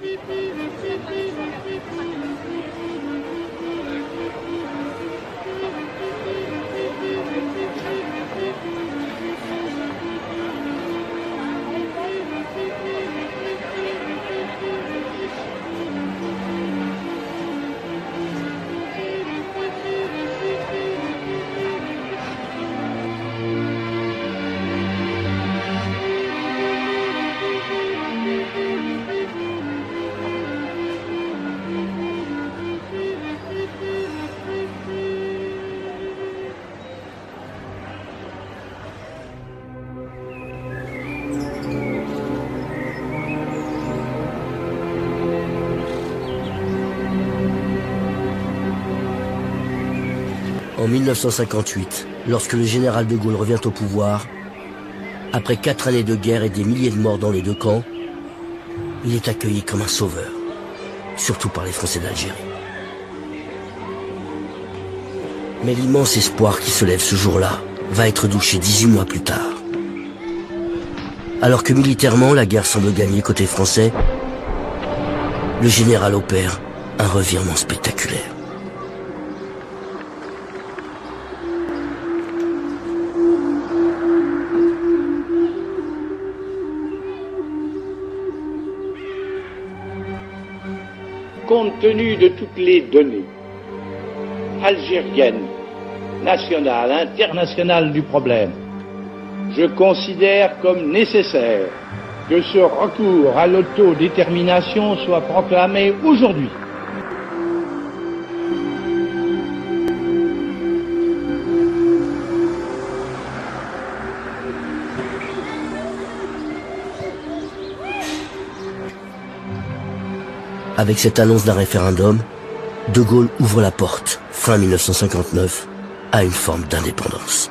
pipi, le pipi. En 1958, lorsque le général de Gaulle revient au pouvoir, après quatre années de guerre et des milliers de morts dans les deux camps, il est accueilli comme un sauveur, surtout par les Français d'Algérie. Mais l'immense espoir qui se lève ce jour-là va être douché 18 mois plus tard. Alors que militairement la guerre semble gagner côté français, le général opère un revirement spectaculaire. Compte tenu de toutes les données algériennes, nationales, internationales du problème, je considère comme nécessaire que ce recours à l'autodétermination soit proclamé aujourd'hui. Avec cette annonce d'un référendum, De Gaulle ouvre la porte, fin 1959, à une forme d'indépendance.